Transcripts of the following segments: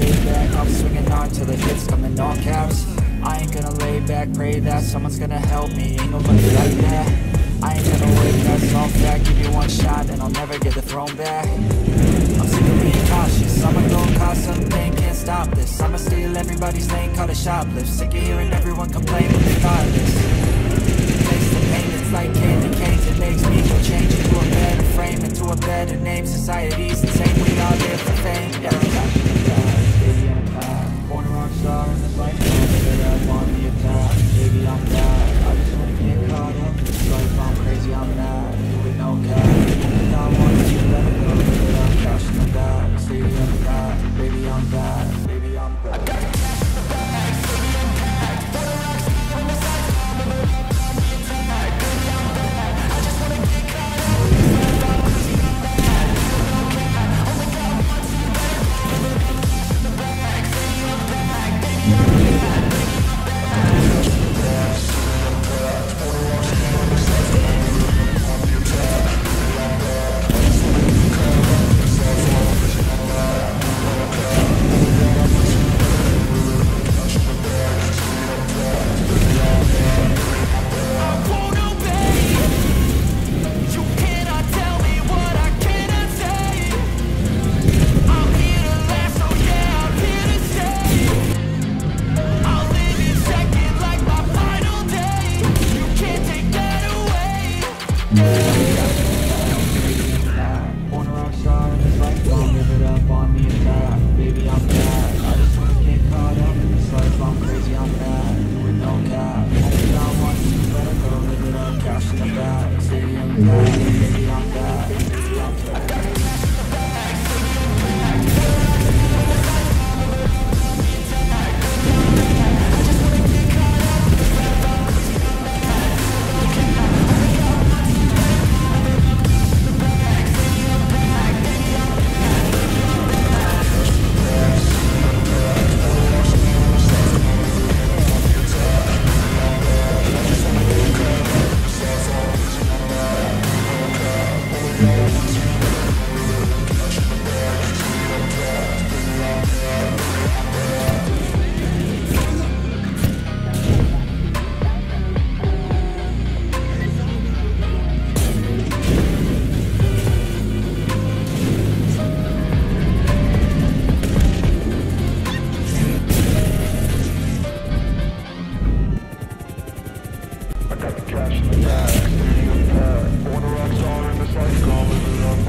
stay back I'm swinging on till the hits, coming on in all caps I ain't gonna lay back, pray that someone's gonna help me. Ain't nobody like that. I ain't gonna wait, that's all fact. Give you one shot and I'll never get the throne back. I'm sick of being cautious. I'ma go cause something, can't stop this. I'ma steal everybody's lane, call it shoplift. Sick of hearing everyone complain when they thoughtless Taste the pain, it's like candy canes. It makes me change into a better frame Into a better name, society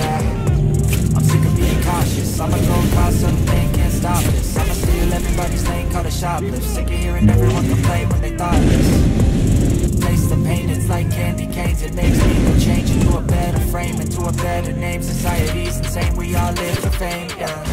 I'm sick of being cautious. I'ma go cause something, can't stop this. I'ma steal everybody's lane, call it shoplift. Sick of hearing everyone complain when they thought this. Place the pain, it's like candy canes. It makes me change into a better frame, into a better name. Society's insane, we all live for fame, yeah.